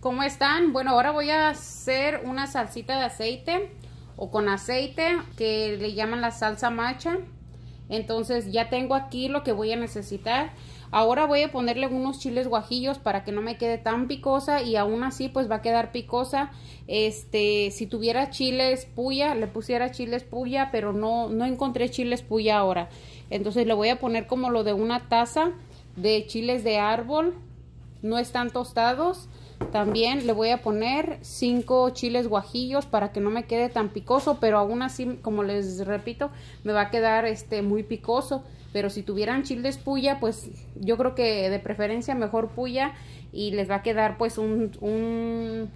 ¿Cómo están? Bueno, ahora voy a hacer una salsita de aceite o con aceite que le llaman la salsa macha. Entonces ya tengo aquí lo que voy a necesitar. Ahora voy a ponerle unos chiles guajillos para que no me quede tan picosa y aún así pues va a quedar picosa. Este, si tuviera chiles puya, le pusiera chiles puya, pero no, no encontré chiles puya ahora. Entonces le voy a poner como lo de una taza de chiles de árbol. No están tostados también le voy a poner 5 chiles guajillos para que no me quede tan picoso, pero aún así, como les repito, me va a quedar este muy picoso. Pero si tuvieran chiles puya, pues yo creo que de preferencia mejor puya y les va a quedar pues un, un,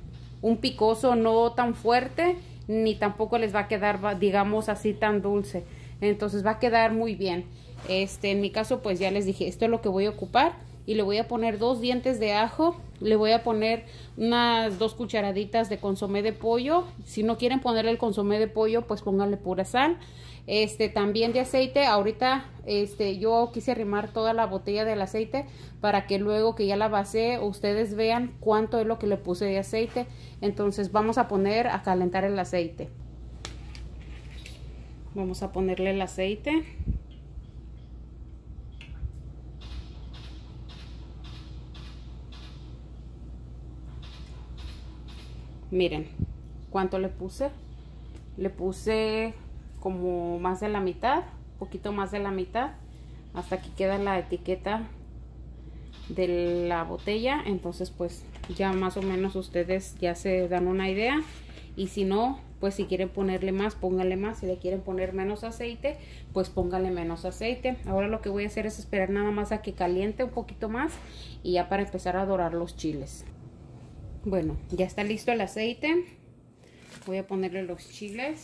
un picoso no tan fuerte, ni tampoco les va a quedar, digamos así, tan dulce. Entonces va a quedar muy bien. Este, en mi caso, pues ya les dije, esto es lo que voy a ocupar y le voy a poner dos dientes de ajo, le voy a poner unas dos cucharaditas de consomé de pollo, si no quieren ponerle el consomé de pollo pues pónganle pura sal, este también de aceite, ahorita este yo quise arrimar toda la botella del aceite para que luego que ya la base ustedes vean cuánto es lo que le puse de aceite, entonces vamos a poner a calentar el aceite. Vamos a ponerle el aceite. Miren cuánto le puse le puse como más de la mitad poquito más de la mitad. Hasta que queda la etiqueta de la botella. Entonces pues ya más o menos ustedes ya se dan una idea. Y si no pues si quieren ponerle más pónganle más. Si le quieren poner menos aceite pues pónganle menos aceite. Ahora lo que voy a hacer es esperar nada más a que caliente un poquito más y ya para empezar a dorar los chiles bueno, ya está listo el aceite. Voy a ponerle los chiles.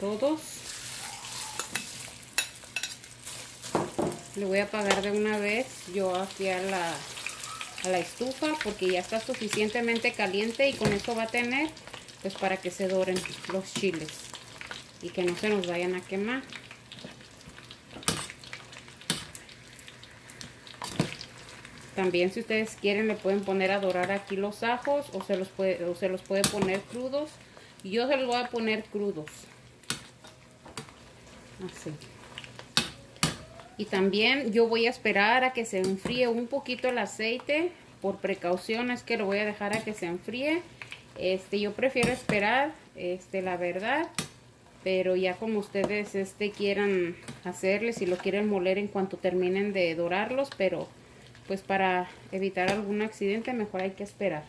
Todos. Le voy a apagar de una vez yo aquí a la, la estufa porque ya está suficientemente caliente y con esto va a tener pues para que se doren los chiles y que no se nos vayan a quemar. También si ustedes quieren le pueden poner a dorar aquí los ajos o se los puede, o se los puede poner crudos. Yo se los voy a poner crudos. Así. Y también yo voy a esperar a que se enfríe un poquito el aceite. Por precaución es que lo voy a dejar a que se enfríe. Este, yo prefiero esperar, este, la verdad. Pero ya como ustedes este, quieran hacerle, si lo quieren moler en cuanto terminen de dorarlos, pero pues para evitar algún accidente mejor hay que esperar.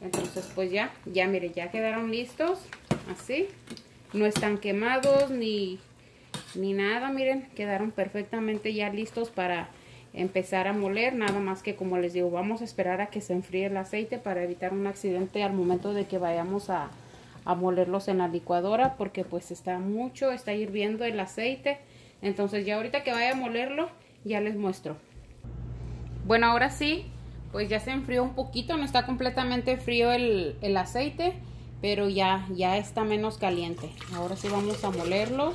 Entonces pues ya, ya mire, ya quedaron listos, así. No están quemados ni, ni nada, miren, quedaron perfectamente ya listos para empezar a moler. Nada más que como les digo, vamos a esperar a que se enfríe el aceite para evitar un accidente al momento de que vayamos a, a molerlos en la licuadora. Porque pues está mucho, está hirviendo el aceite. Entonces ya ahorita que vaya a molerlo, ya les muestro. Bueno, ahora sí, pues ya se enfrió un poquito, no está completamente frío el, aceite, pero ya, ya está menos caliente. Ahora sí vamos a molerlos.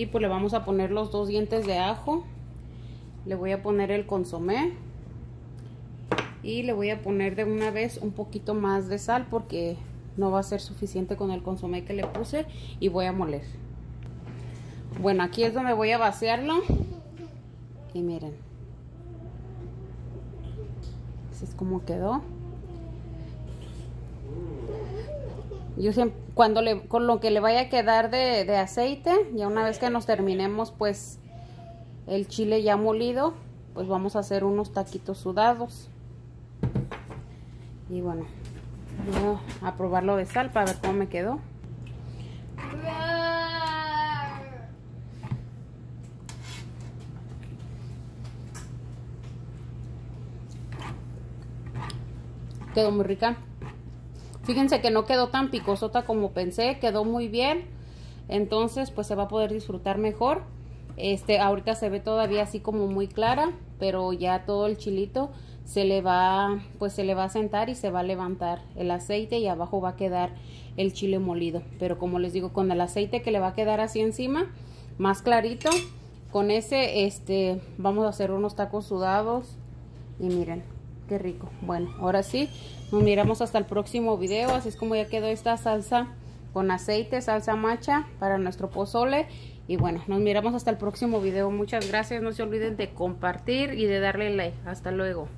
Y pues le vamos a poner los dos dientes de ajo. Le voy a poner el consomé. Y le voy a poner de una vez un poquito más de sal porque no va a ser suficiente con el consomé que le puse y voy a moler. Bueno aquí es donde voy a vaciarlo. Y miren. Así es como quedó Yo siempre, cuando le, con lo que le vaya a quedar de, de aceite, ya una vez que nos terminemos pues el chile ya molido, pues vamos a hacer unos taquitos sudados. Y bueno, voy a probarlo de sal para ver cómo me quedó. Quedó muy rica. Fíjense que no quedó tan picosota como pensé, quedó muy bien. Entonces, pues se va a poder disfrutar mejor. este ahorita se ve todavía así como muy clara pero ya todo el chilito se le va pues se le va a sentar y se va a levantar el aceite y abajo va a quedar el chile molido pero como les digo con el aceite que le va a quedar así encima más clarito con ese este vamos a hacer unos tacos sudados y miren qué rico bueno ahora sí nos miramos hasta el próximo video así es como ya quedó esta salsa con aceite salsa macha para nuestro pozole y bueno, nos miramos hasta el próximo video. Muchas gracias. No se olviden de compartir y de darle like. Hasta luego.